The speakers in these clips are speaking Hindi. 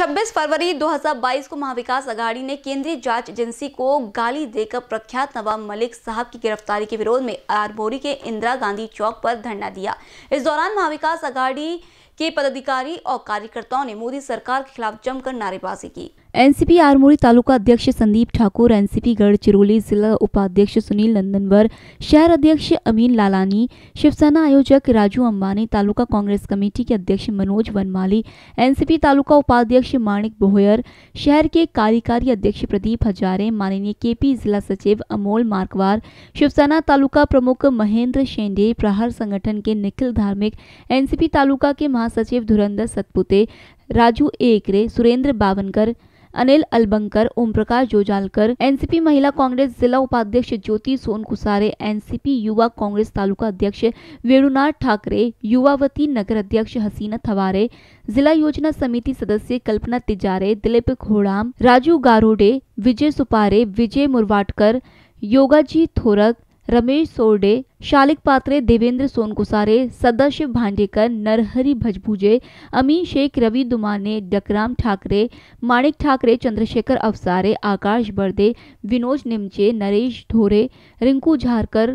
26 फरवरी 2022 को महाविकास अघाड़ी ने केंद्रीय जाँच एजेंसी को गाली देकर प्रख्यात नवाब मलिक साहब की गिरफ्तारी के विरोध में आरमोरी के इंदिरा गांधी चौक पर धरना दिया। इस दौरान महाविकास अघाड़ी के पदाधिकारी और कार्यकर्ताओं ने मोदी सरकार के खिलाफ जमकर नारेबाजी की। एनसीपी आरमोरी तालुका अध्यक्ष संदीप ठाकुर, एनसीपी गढ़चिरौली जिला उपाध्यक्ष सुनील नंदनवर, शहर अध्यक्ष अमीन लालानी, शिवसेना आयोजक राजू अंबानी, तालुका कांग्रेस कमेटी के अध्यक्ष मनोज वनमाली, एनसीपी तालुका उपाध्यक्ष माणिक बोहयर, शहर के कार्यकारी अध्यक्ष प्रदीप हजारे, माननीय केपी जिला सचिव अमोल मार्कवार, शिवसेना तालुका प्रमुख महेंद्र शेंडे, प्रहार संगठन के निखिल धार्मिक, एनसीपी तालुका के महासचिव धुरंधर सतपुते राजू एकरे, सुरेंद्र बावनकर, अनिल अलबंकर ओम प्रकाश जोजालकर, एनसीपी महिला कांग्रेस जिला उपाध्यक्ष ज्योति सोन कुसारे, एनसीपी युवा कांग्रेस तालुका अध्यक्ष वेणुनाथ ठाकरे, युवावती नगर अध्यक्ष हसीना थवारे, जिला योजना समिति सदस्य कल्पना तिजारे, दिलीप घोड़ाम, राजू गारोडे, विजय सुपारे, विजय मुरवाटकर, योगाजी थोरक रमेश सोरडे, शालिक पात्रे, देवेंद्र सोनकुसारे, सदाशिव भांडेकर, नरहरी भजभुजे अमीन शेख, रवि दुमाने, डकराम ठाकरे, माणिक ठाकरे, चंद्रशेखर अवसारे, आकाश बर्दे, विनोज निमचे, नरेश धोरे, रिंकू झारकर,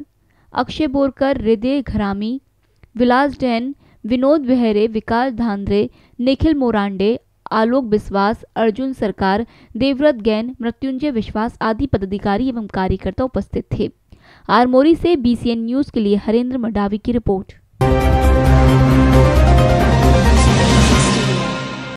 अक्षय बोरकर, हृदय घरामी, विलास डैन, विनोद बेहरे, विकास धांद्रे, निखिल मोरांडे, आलोक विश्वास अर्जुन सरकार, देवव्रत गैन, मृत्युंजय विश्वास आदि पदाधिकारी एवं कार्यकर्ता उपस्थित थे। आरमोरी से बीसीएन न्यूज़ के लिए हरेंद्र मंडावी की रिपोर्ट।